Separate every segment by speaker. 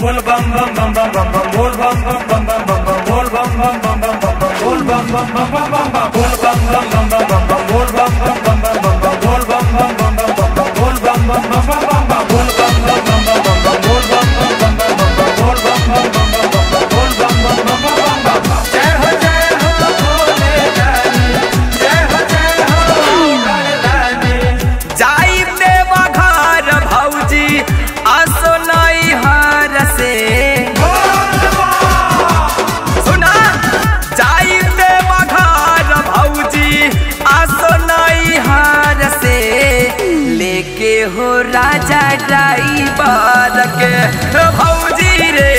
Speaker 1: बोल बम बम बम बम बम बम बोल बम बम बम बम बम बम बोल बम बम बम बम बम बम बोल बम बम बम बम बम बम बोल बम बम बम बम बम के हो
Speaker 2: राजा ड्राइवर के भौजी रे,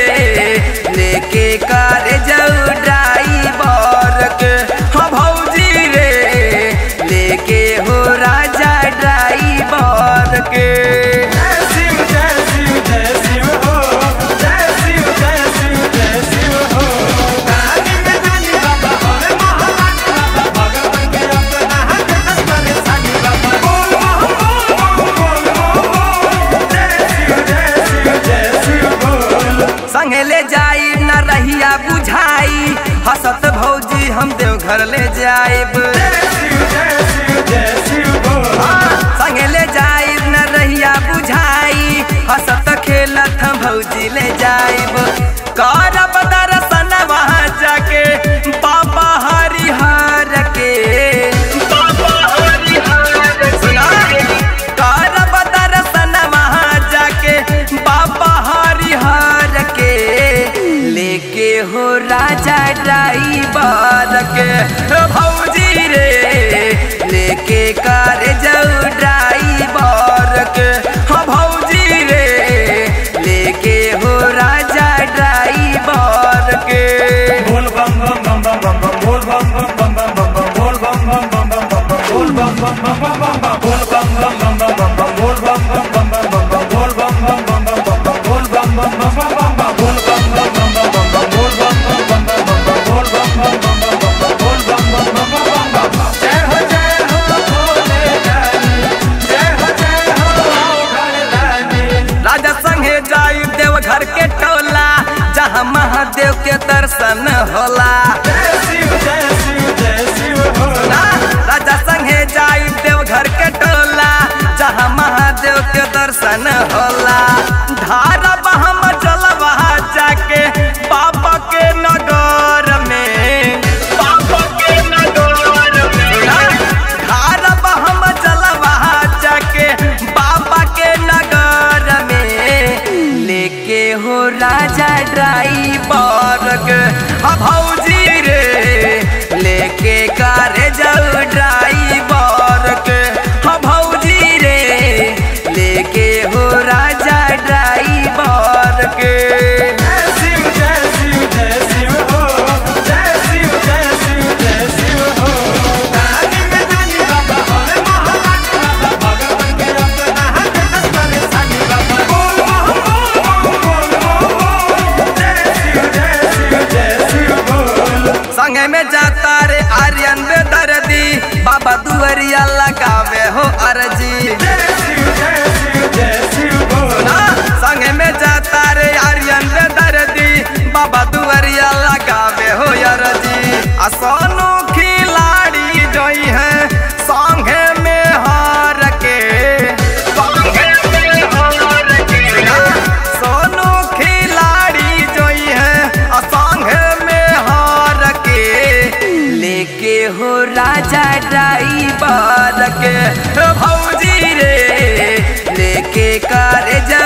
Speaker 2: लेके कर जाऊ ड्राइवर के हो भौजी रे, लेके हो राजा ड्राइवर के। ले जाई, न रहिया बुझाई। हसत भौजी, हम देवघर ले
Speaker 1: जाए
Speaker 2: संगे ले जाई, न रहिया बुझाई। हसत खेलत, हम भौजी ले जाए करब रे हो राजा ड्राइवर के। भौजी रे लेके कार जाऊ ड्राइवर। महादेव के दर्शन होला। भौजी रे लेके कर संगे में जाता रे आर्यन में दर्दी बाबा का वे हो अर्जी। आई बार के भौजी रे लेके कार जा।